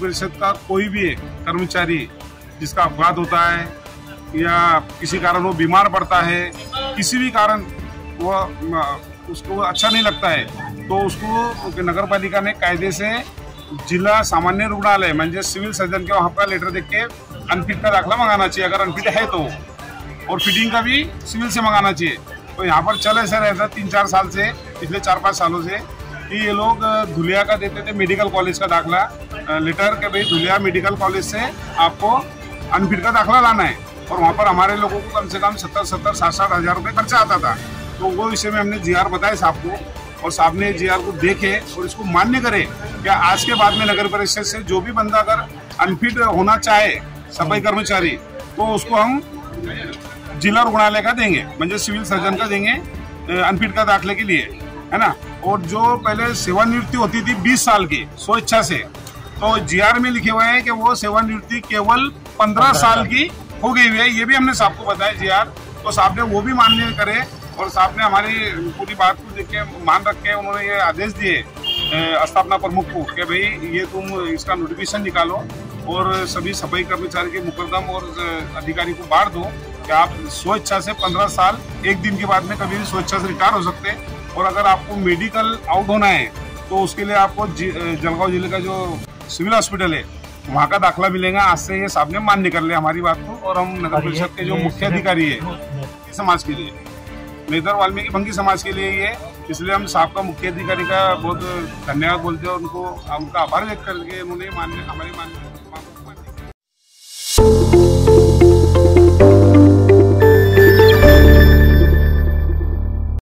परिषद का कोई भी कर्मचारी जिसका अपघात होता है या किसी कारण वो बीमार पड़ता है किसी भी कारण वो अ, उसको अच्छा नहीं लगता है तो उसको नगर पालिका ने कायदे से जिला सामान्य रुग्णालय म्हणजे सिविल सर्जन के वहाँ का लेटर देख के अनफिट का दाखला मंगाना चाहिए। अगर अनफिट है तो और फिटिंग का भी सिविल से मंगाना चाहिए। तो यहाँ पर चल ऐसा रहता तीन चार साल से पिछले चार पाँच सालों से कि ये लोग धुलिया का देते थे मेडिकल कॉलेज का दाखला लेटर के भाई धुलिया मेडिकल कॉलेज से आपको अनफिट का दाखला लाना है। और वहाँ पर हमारे लोगों को कम से कम सत्तर सत्तर, साठ साठ हज़ार रुपये खर्चा आता था। तो वो विषय में हमने जी आर बताए साहब को, और साहब ने जी आर को देखे और इसको मान्य करे क्या आज के बाद में नगर परिषद से जो भी बंदा अगर अनफिट होना चाहे, सफ़ाई कर्मचारी तो उसको हम जिला रुग्णालय का देंगे, म्हणजे सिविल सर्जन का देंगे अनफिट का दाखले के लिए, है ना? और जो पहले सेवानिवृत्ति होती थी 20 साल की स्वेच्छा से तो जीआर में लिखे हुए हैं कि वो सेवानिवृत्ति केवल 15 साल की हो गई हुई है। ये भी हमने साहब को बताया जीआर तो साहब ने वो भी मान्य करे और साहब ने हमारी पूरी बात को देख के मान रख के उन्होंने ये आदेश दिए स्थापना प्रमुख को कि भाई ये तुम इसका नोटिफिकेशन निकालो और सभी सफ़ाई कर्मचारी के मुकदम और अधिकारी को बाढ़ दो कि आप स्वेच्छा से 15 साल एक दिन के बाद में कभी भी स्वेच्छा से रिटायर हो सकते हैं। और अगर आपको मेडिकल आउट होना है तो उसके लिए आपको जलगांव ज़िले का जो सिविल हॉस्पिटल है। वहाँ का दाखला मिलेगा आज से ये साहब ने मान्य कर लिया हमारी बात को और हम नगर परिषद के जो मुख्य अधिकारी है समाज के लिए। मेदर वाल्मीकि भंगी समाज के लिए ही है। इसलिए हम साहब का मुख्य अधिकारी का बहुत धन्यवाद बोलते हैं और उनको उनका आभार व्यक्त करके उन्होंने मान्य हमारी मान्य